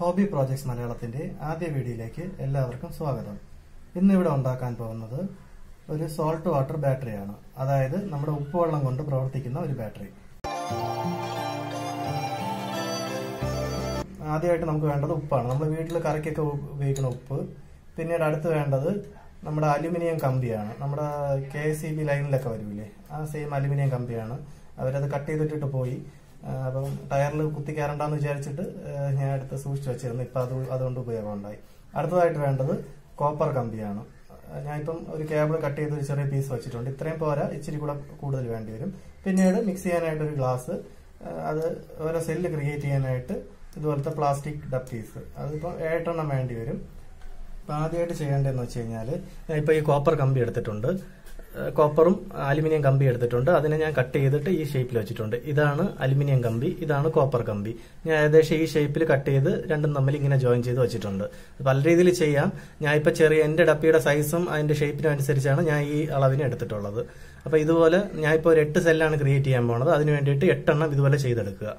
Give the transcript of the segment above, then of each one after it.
Hobby projects മലയാളത്തിന്റെ ആദ്യ വീഡിയോയിലേക്ക് എല്ലാവർക്കും സ്വാഗതം. ഇന്ന് ഇവിടെ ഉണ്ടാക്കാൻ പോകുന്നത് ഒരു സോൾട്ട് വാട്ടർ ബാറ്ററിയാണ് അതായത് നമ്മുടെ ഉപ്പുവെള്ളം കൊണ്ട് പ്രവർത്തിക്കുന്ന ഒരു ബാറ്ററി ആദ്യമായിട്ട് നമുക്ക് വേണ്ടത് ഉപ്പാണ്. നമ്മൾ വീട്ടിൽ കറിക്കൊക്കെ ഉപയോഗിക്കുന്ന ഉപ്പ്. പിന്നീട് അടുത്ത് വേണ്ടത് നമ്മുടെ അലുമിനിയം കമ്പിയാണ്. നമ്മുടെ കെ എസ് ഇ ബി ലൈനിലൊക്കെ വരൂലേ? ആ സെയിം അലുമിനിയം കമ്പിയാണ്. അവരത് കട്ട് ചെയ്തിട്ടിട്ട് പോയി. അപ്പം ടയറിൽ കുത്തി കയറണ്ടെന്ന് വിചാരിച്ചിട്ട് ഞാൻ എടുത്ത് സൂക്ഷിച്ചു വെച്ചിരുന്നു. ഇപ്പം അത് അതുകൊണ്ട് ഉപയോഗം ഉണ്ടായി അടുത്തതായിട്ട് വേണ്ടത് കോപ്പർ കമ്പിയാണ്. ഞാനിപ്പം ഒരു കേബിൾ കട്ട് ചെയ്ത് ഒരു ചെറിയ പീസ് വെച്ചിട്ടുണ്ട്. ഇത്രയും പോരാ ഇച്ചിരി കൂടെ കൂടുതൽ വേണ്ടി വരും. പിന്നീട് മിക്സ് ചെയ്യാനായിട്ട് ഒരു ഗ്ലാസ് അത് ഓരോ സെല്ല് ക്രിയേറ്റ് ചെയ്യാനായിട്ട് ഇതുപോലത്തെ പ്ലാസ്റ്റിക് ഡപ്പീസ് അതിപ്പോൾ ഏട്ടെണ്ണം വേണ്ടി വരും. ഇപ്പം ആദ്യമായിട്ട് ചെയ്യേണ്ടതെന്ന് വെച്ച് കഴിഞ്ഞാൽ ഞാൻ ഇപ്പോൾ ഈ കോപ്പർ കമ്പി എടുത്തിട്ടുണ്ട്. കോപ്പറും അലുമിനിയം കമ്പി എടുത്തിട്ടുണ്ട്. അതിനെ ഞാൻ കട്ട് ചെയ്തിട്ട് ഈ ഷേപ്പിൽ വെച്ചിട്ടുണ്ട്. ഇതാണ് അലുമിനിയം കമ്പി ഇതാണ് കോപ്പർ കമ്പി. ഞാൻ ഏകദേശം ഈ ഷേപ്പിൽ കട്ട് ചെയ്ത് രണ്ടും തമ്മിൽ ഇങ്ങനെ ജോയിൻ ചെയ്ത് വെച്ചിട്ടുണ്ട്. പല രീതിയിൽ ചെയ്യാം. ഞാൻ ഇപ്പോൾ ചെറിയ എന്റെ ഡപ്പിയുടെ സൈസും അതിന്റെ ഷേപ്പിനും അനുസരിച്ചാണ് ഞാൻ ഈ അളവിനെ എടുത്തിട്ടുള്ളത്. അപ്പോൾ ഇതുപോലെ ഞാൻ ഇപ്പോൾ ഒരു എട്ട് സെല്ലാണ് ക്രിയേറ്റ് ചെയ്യാൻ പോണത്. അതിന് വേണ്ടിയിട്ട് എട്ടെണ്ണം ഇതുപോലെ ചെയ്തെടുക്കുക.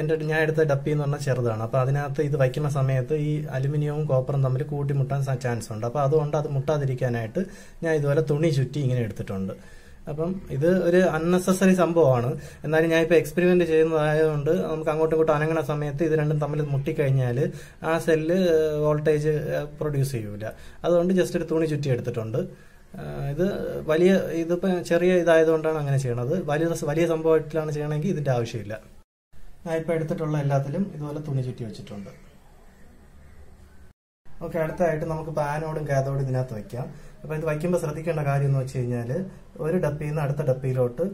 എന്റെ ഞാൻ എടുത്ത ഡപ്പി എന്ന് പറഞ്ഞാൽ ചെറുതാണ്. അപ്പോൾ അതിനകത്ത് ഇത് വയ്ക്കുന്ന സമയത്ത് ഈ അലുമിനിയവും കോപ്പറും തമ്മിൽ കൂട്ടിമുട്ടാൻ ചാൻസ് ഉണ്ട്. അപ്പോൾ അതുകൊണ്ട് അത് മുട്ടാതിരിക്കാനായിട്ട് ഞാൻ ഇതുപോലെ തുണി ചുറ്റി ഇങ്ങനെ എടുത്തിട്ടുണ്ട്. അപ്പം ഇത് ഒരു അൺനെസസറി സംഭവമാണ്. എന്നാലും ഞാൻ ഇപ്പോൾ എക്സ്പെരിമെന്റ് ചെയ്യുന്നതായതുകൊണ്ട് നമുക്ക് അങ്ങോട്ടും ഇങ്ങോട്ടും അനങ്ങണ സമയത്ത് ഇത് രണ്ടും തമ്മിൽ മുട്ടിക്കഴിഞ്ഞാൽ ആ സെല്ല് വോൾട്ടേജ് പ്രൊഡ്യൂസ് ചെയ്യൂല. അതുകൊണ്ട് ജസ്റ്റ് ഒരു തുണി ചുറ്റി എടുത്തിട്ടുണ്ട്. ഇത് വലിയ ഇതിപ്പോൾ ചെറിയ ഇതായതുകൊണ്ടാണ് അങ്ങനെ ചെയ്യണത്. വലിയ വലിയ സംഭവത്തിലാണ് ചെയ്യണമെങ്കിൽ ഇതിന്റെ ആവശ്യമില്ല. ഞാൻ ഇപ്പോൾ എടുത്തിട്ടുള്ള എല്ലാത്തിലും ഇതുപോലെ തുണി ചുറ്റി വെച്ചിട്ടുണ്ട്. ഓക്കെ അടുത്തായിട്ട് നമുക്ക് പാനോടും കാതോടും ഇതിനകത്ത് വയ്ക്കാം അപ്പോൾ ഇത് വയ്ക്കുമ്പോൾ ശ്രദ്ധിക്കേണ്ട കാര്യം എന്ന് വെച്ച് കഴിഞ്ഞാൽ ഒരു ഡപ്പിയിൽ നിന്ന് അടുത്ത ഡപ്പിയിലോട്ട്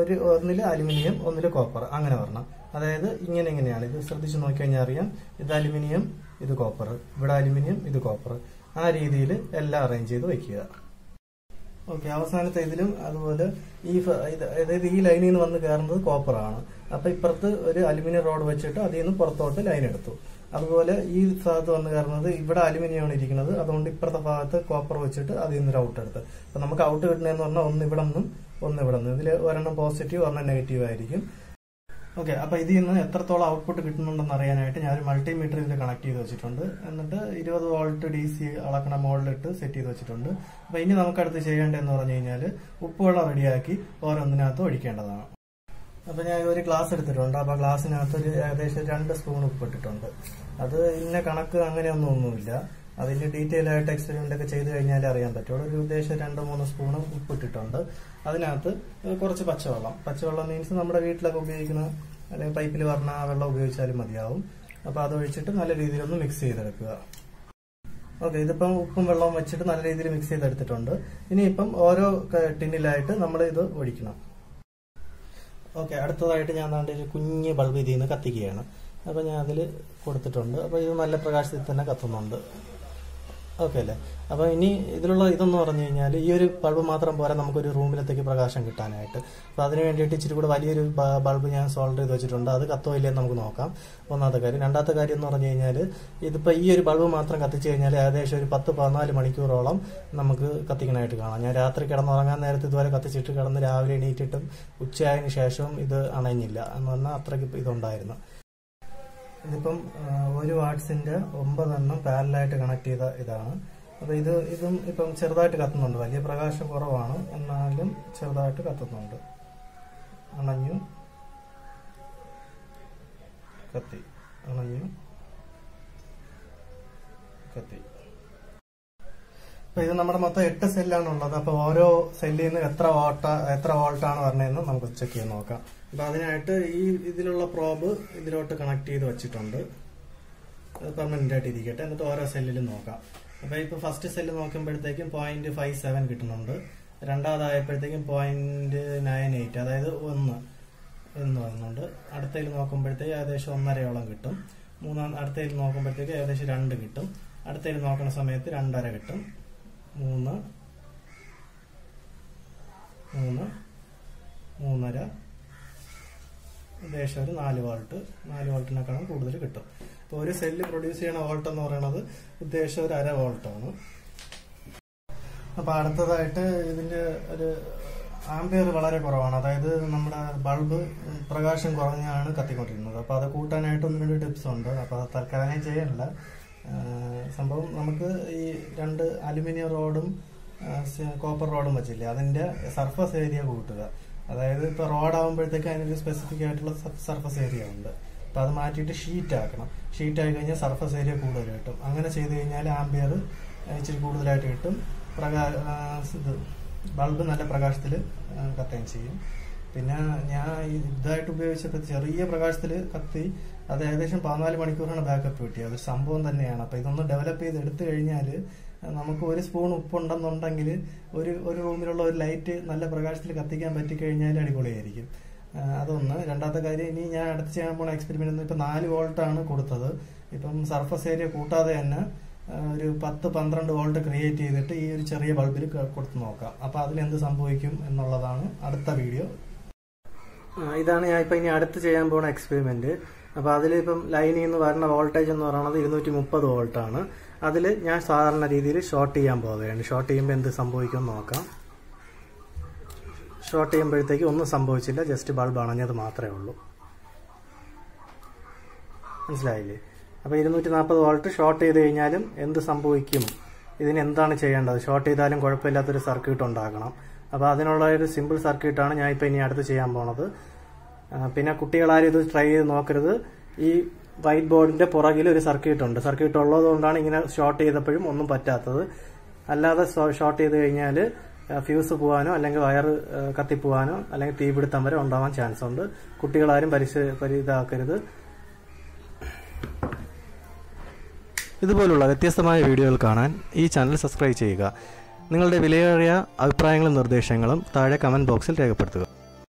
ഒരു ഒന്നിൽ അലുമിനിയം ഒന്നിൽ കോപ്പർ അങ്ങനെ വരണം. അതായത് ഇങ്ങനെ ഇങ്ങനെയാണ്. ഇത് ശ്രദ്ധിച്ച് നോക്കിക്കഴിഞ്ഞാൽ അറിയാം ഇത് അലുമിനിയം ഇത് കോപ്പർ. ഇവിടെ അലുമിനിയം ഇത് കോപ്പർ. ആ രീതിയിൽ എല്ലാം അറേഞ്ച് ചെയ്ത് വയ്ക്കുക. ഓക്കെ അവസാനത്തെ ഇതിലും അതുപോലെ ഈ അതായത് ഈ ലൈനിൽ നിന്ന് വന്ന് കയറുന്നത് കോപ്പറാണ് അപ്പൊ ഇപ്പുറത്ത് ഒരു അലുമിനിയം റോഡ് വെച്ചിട്ട് അതിൽ നിന്ന് പുറത്തോട്ട് ലൈൻ എടുത്തു. അതുപോലെ ഈ ഭാഗത്ത് വന്ന് കയറുന്നത് ഇവിടെ അലുമിനിയം ആണ് ഇരിക്കുന്നത്. അതുകൊണ്ട് ഇപ്പുറത്തെ ഭാഗത്ത് കോപ്പർ വെച്ചിട്ട് അതിൽ നിന്ന് ഒരു ഔട്ട് എടുത്ത്. അപ്പൊ നമുക്ക് ഔട്ട് കിട്ടണമെന്ന് പറഞ്ഞാൽ ഒന്ന് ഇവിടെ നിന്നും ഒന്ന് ഇവിടെ നിന്നും. ഇതിൽ ഒരെണ്ണം പോസിറ്റീവ് ഒരെണ്ണം നെഗറ്റീവ് ആയിരിക്കും. ഓക്കെ അപ്പൊ ഇതിൽ നിന്ന് എത്രത്തോളം ഔട്ട്പുട്ട് കിട്ടുന്നുണ്ടെന്ന് അറിയാനായിട്ട് ഞാൻ ഒരു മൾട്ടിമീറ്റർ ഇതിൽ കണക്ട് ചെയ്ത് വെച്ചിട്ടുണ്ട്. എന്നിട്ട് ഇരുപത് വോൾട്ട് ഡി സി അളക്കണ മോഡലിട്ട് സെറ്റ് ചെയ്ത് വെച്ചിട്ടുണ്ട്. അപ്പൊ ഇനി നമുക്ക് അടുത്ത് ചെയ്യേണ്ടതെന്ന് പറഞ്ഞു കഴിഞ്ഞാൽ ഉപ്പുവെള്ളം റെഡിയാക്കി ഓരോന്നിനകത്ത് ഒഴിക്കേണ്ടതാണ്. അപ്പൊ ഞാൻ ഒരു ഗ്ലാസ് എടുത്തിട്ടുണ്ട്. അപ്പൊ ഗ്ലാസ്സിനകത്ത് ഒരു ഏകദേശം രണ്ട് സ്പൂൺ ഉപ്പ് ഇട്ടിട്ടുണ്ട് അത് ഇന്ന കണക്ക് അങ്ങനെയൊന്നും ഒന്നുമില്ല. അതിന്റെ ഡീറ്റെയിൽ ആയിട്ട് എക്സ്പെരിമെന്റ് ഒക്കെ ചെയ്ത് കഴിഞ്ഞാലേ അറിയാൻ പറ്റുള്ളൂ. ഒരു ഉദ്ദേശം രണ്ട് മൂന്ന് സ്പൂണ് ഉപ്പിട്ടിട്ടുണ്ട്. അതിനകത്ത് കുറച്ച് പച്ചവെള്ളം. പച്ചവെള്ളം മീൻസ് നമ്മുടെ വീട്ടിലൊക്കെ ഉപയോഗിക്കുന്ന അല്ലെങ്കിൽ പൈപ്പിൽ പറഞ്ഞ ആ വെള്ളം ഉപയോഗിച്ചാലും മതിയാവും. അപ്പോൾ അത് ഒഴിച്ചിട്ട് നല്ല രീതിയിലൊന്ന് മിക്സ് ചെയ്തെടുക്കുക. ഓക്കെ ഇതിപ്പം ഉപ്പും വെള്ളവും വെച്ചിട്ട് നല്ല രീതിയിൽ മിക്സ് ചെയ്തെടുത്തിട്ടുണ്ട്. ഇനിയിപ്പം ഓരോ ടിന്നിലായിട്ട് നമ്മൾ ഇത് ഒഴിക്കണം. ഓക്കെ അടുത്തതായിട്ട് ഞാൻ വേണ്ട ഒരു കുഞ്ഞ് ബൾബ് ഇതിൽ നിന്ന് കത്തിക്കുകയാണ്. അപ്പോൾ ഞാൻ അതിൽ കൊടുത്തിട്ടുണ്ട്. അപ്പോൾ ഇത് നല്ല പ്രകാശത്തിൽ തന്നെ കത്തുന്നുണ്ട്. ഓക്കെ അല്ലേ? അപ്പോൾ ഇനി ഇതിലുള്ള ഇതെന്ന് പറഞ്ഞു കഴിഞ്ഞാൽ ഈ ഒരു ബൾബ് മാത്രം പോരാ നമുക്കൊരു റൂമിലത്തേക്ക് പ്രകാശം കിട്ടാനായിട്ട്. അപ്പോൾ അതിന് വേണ്ടിയിട്ട് ഇച്ചിരി കൂടെ വലിയൊരു ബൾബ് ഞാൻ സോൾഡർ ചെയ്ത് വെച്ചിട്ടുണ്ട്. അത് കത്തോ ഇല്ലയെന്ന് നമുക്ക് നോക്കാം. ഒന്നാമത്തെ കാര്യം. രണ്ടാമത്തെ കാര്യം എന്ന് പറഞ്ഞു കഴിഞ്ഞാൽ ഇതിപ്പോൾ ഈ ഒരു ബൾബ് മാത്രം കത്തിച്ച് കഴിഞ്ഞാൽ ഏകദേശം ഒരു പത്ത് പതിനാല് മണിക്കൂറോളം നമുക്ക് കത്തിക്കാനായിട്ട് കാണാം. ഞാൻ രാത്രി കിടന്നുറങ്ങാൻ നേരത്തെ ഇതുവരെ കത്തിച്ചിട്ട് കിടന്ന് രാവിലെ എണീറ്റിട്ടും ഉച്ചയായതിനു ശേഷവും ഇത് അണഞ്ഞില്ല എന്ന് പറഞ്ഞാൽ അത്രയ്ക്ക് ഇതുണ്ടായിരുന്നു. ഇതിപ്പം ഒരു വാട്സിന്റെ ഒമ്പതെണ്ണം പാരലായിട്ട് കണക്ട് ചെയ്ത ഇതാണ്. അപ്പൊ ഇത് ഇതും ഇപ്പം ചെറുതായിട്ട് കത്തുന്നുണ്ട്. വലിയ പ്രകാശം കുറവാണ്. എന്നാലും ചെറുതായിട്ട് കത്തുന്നുണ്ട്. അണഞ്ഞു. കത്തി. അണഞ്ഞു. കത്തി. അപ്പൊ ഇത് നമ്മുടെ മൊത്തം എട്ട് സെല്ലാണ് ഉള്ളത്. അപ്പൊ ഓരോ സെല്ലിൽ നിന്ന് എത്ര വോൾട്ട് എത്ര വോൾട്ടാണ് പറഞ്ഞതെന്ന് നമുക്ക് ചെക്ക് ചെയ്ത് നോക്കാം. അപ്പൊ അതിനായിട്ട് ഈ ഇതിലുള്ള പ്രോബ് ഇതിലോട്ട് കണക്ട് ചെയ്ത് വെച്ചിട്ടുണ്ട്. പെർമനന്റ് ആയിട്ട് ഇരിക്കട്ടെ. എന്നിട്ട് ഓരോ സെല്ലിലും നോക്കാം. അപ്പൊ ഇപ്പൊ ഫസ്റ്റ് സെല്ല് നോക്കുമ്പോഴത്തേക്കും പോയിന്റ് ഫൈവ് സെവൻ കിട്ടുന്നുണ്ട്. രണ്ടാമതായപ്പോഴത്തേക്കും പോയിന്റ് നയൻ എയ്റ്റ് അതായത് ഒന്ന് എന്ന് പറയുന്നുണ്ട് അടുത്തതിൽ നോക്കുമ്പോഴത്തേക്ക് ഏകദേശം ഒന്നരയോളം കിട്ടും. മൂന്നാം അടുത്തതിൽ നോക്കുമ്പോഴത്തേക്ക് ഏകദേശം രണ്ട് കിട്ടും. അടുത്തതിൽ നോക്കുന്ന സമയത്ത് രണ്ടര കിട്ടും. മൂന്ന്. മൂന്ന്. മൂന്നര. ഏകദേശം ഒരു നാല് വോൾട്ട്. നാല് വോൾട്ടിനേക്കാളും കൂടുതൽ കിട്ടും. അപ്പോൾ ഒരു സെല്ല് പ്രൊഡ്യൂസ് ചെയ്യുന്ന വോൾട്ട് എന്ന് പറയുന്നത് ഉദ്ദേശം ഒരു അര വോൾട്ടാണ്. അപ്പോൾ അടുത്തതായിട്ട് ഇതിന്റെ ഒരു ആംബിയർ വളരെ കുറവാണ്. അതായത് നമ്മുടെ ബൾബ് പ്രകാശം കുറഞ്ഞാണ് കത്തിക്കൊണ്ടിരുന്നത്. അപ്പോൾ അത് കൂട്ടാനായിട്ട് ഒന്ന് രണ്ട് ടിപ്സ് ഉണ്ട്. അപ്പോൾ അത് തൽക്കാലം ചെയ്യണില്ല. സംഭവം നമുക്ക് ഈ രണ്ട് അലുമിനിയം റോഡും കോപ്പർ റോഡും വെച്ചില്ലേ? അതിന്റെ സർഫസ് ഏരിയ കൂട്ടുക. അതായത് ഇപ്പോൾ റോഡ് ആകുമ്പോഴത്തേക്ക് അതിനൊരു സ്പെസിഫിക് ആയിട്ടുള്ള സർഫസ് ഏരിയ ഉണ്ട്. അപ്പൊ അത് മാറ്റിയിട്ട് ഷീറ്റ് ആക്കണം. ഷീറ്റ് ആയി കഴിഞ്ഞാൽ സർഫസ് ഏരിയ കൂടുതൽ കിട്ടും. അങ്ങനെ ചെയ്ത് കഴിഞ്ഞാൽ ആംബിയർ ഇച്ചിരി കൂടുതലായിട്ട് കിട്ടും. പ്രകാ ബൾബ് നല്ല പ്രകാശത്തിൽ കത്തുകയും ചെയ്യും. പിന്നെ ഞാൻ ഇതായിട്ട് ഉപയോഗിച്ചപ്പോൾ ചെറിയ പ്രകാശത്തിൽ കത്തി അത് ഏകദേശം പതിനാല് മണിക്കൂറാണ് ബാക്കപ്പ് കിട്ടിയത്. അതൊരു സംഭവം തന്നെയാണ്. അപ്പോൾ ഇതൊന്ന് ഡെവലപ്പ് ചെയ്ത് എടുത്തു കഴിഞ്ഞാൽ നമുക്ക് ഒരു സ്പൂൺ ഉപ്പുണ്ടെന്നുണ്ടെങ്കിൽ ഒരു ഒരു റൂമിലുള്ള ഒരു ലൈറ്റ് നല്ല പ്രകാശത്തിൽ കത്തിക്കാൻ പറ്റിക്കഴിഞ്ഞാൽ അടിപൊളിയായിരിക്കും. അതൊന്ന്. രണ്ടാമത്തെ കാര്യം ഇനി ഞാൻ അടുത്ത് ചെയ്യാൻ പോണ എക്സ്പെരിമെന്റ് ഇപ്പം നാല് വോൾട്ടാണ് കൊടുത്തത്. ഇപ്പം സർഫസ് ഏരിയ കൂട്ടാതെ തന്നെ ഒരു പത്ത് പന്ത്രണ്ട് വോൾട്ട് ക്രിയേറ്റ് ചെയ്തിട്ട് ഈ ഒരു ചെറിയ ബൾബിൽ കൊടുത്ത് നോക്കാം. അപ്പോൾ അതിൽ എന്ത് സംഭവിക്കും എന്നുള്ളതാണ് അടുത്ത വീഡിയോ ഇതാണ് ഞാൻ ഇപ്പം ഇനി അടുത്ത് ചെയ്യാൻ പോകുന്ന എക്സ്പെരിമെന്റ് അപ്പോൾ അതിലിപ്പം ലൈനിൽ നിന്ന് വരണ വോൾട്ടേജ് എന്ന് പറയുന്നത് ഇരുന്നൂറ്റി മുപ്പത് വോൾട്ടാണ് അതിൽ ഞാൻ സാധാരണ രീതിയിൽ ഷോർട്ട് ചെയ്യാൻ പോവുകയാണ്. ഷോർട്ട് ചെയ്യുമ്പോൾ എന്ത് സംഭവിക്കുമെന്ന് നോക്കാം. ഷോർട്ട് ചെയ്യുമ്പോഴത്തേക്ക് ഒന്നും സംഭവിച്ചില്ല ജസ്റ്റ് ബൾബ് അണഞ്ഞത് മാത്രമേ ഉള്ളൂ. മനസ്സിലായില്ലേ? അപ്പോൾ ഇരുന്നൂറ്റി നാൽപ്പത് വോൾട്ട് ഷോർട്ട് ചെയ്ത് കഴിഞ്ഞാലും എന്ത് സംഭവിക്കും? ഇതിന് എന്താണ് ചെയ്യേണ്ടത്? ഷോർട്ട് ചെയ്താലും കുഴപ്പമില്ലാത്തൊരു സർക്യൂട്ട് ഉണ്ടാക്കണം അപ്പോൾ അതിനുള്ള ഒരു സിമ്പിൾ സർക്യൂട്ടാണ് ഞാൻ ഇപ്പോൾ ഇനി അടുത്ത് ചെയ്യാൻ പോണത്. പിന്നെ കുട്ടികളാരും ഇത് ട്രൈ ചെയ്ത് നോക്കരുത്. ഈ വൈറ്റ് ബോർഡിന്റെ പുറകിൽ ഒരു സർക്യൂട്ട് ഉണ്ട്. സർക്യൂട്ട് ഉള്ളതുകൊണ്ടാണ് ഇങ്ങനെ ഷോർട്ട് ചെയ്തപ്പോഴും ഒന്നും പറ്റാത്തത്. അല്ലാതെ ഷോർട്ട് ചെയ്ത് കഴിഞ്ഞാൽ ഫ്യൂസ് പോകാനോ അല്ലെങ്കിൽ വയർ കത്തിപ്പോവാനോ അല്ലെങ്കിൽ തീപിടുത്തം വരെ ഉണ്ടാവാൻ ചാൻസ് ഉണ്ട്. കുട്ടികളാരും പരിശ പരിതാക്കരുത് ഇതുപോലുള്ള വ്യത്യസ്തമായ വീഡിയോകൾ കാണാൻ ഈ ചാനൽ സബ്സ്ക്രൈബ് ചെയ്യുക. നിങ്ങളുടെ വിലയേറിയ അഭിപ്രായങ്ങളും നിർദ്ദേശങ്ങളും താഴെ കമന്റ് ബോക്സിൽ രേഖപ്പെടുത്തുക.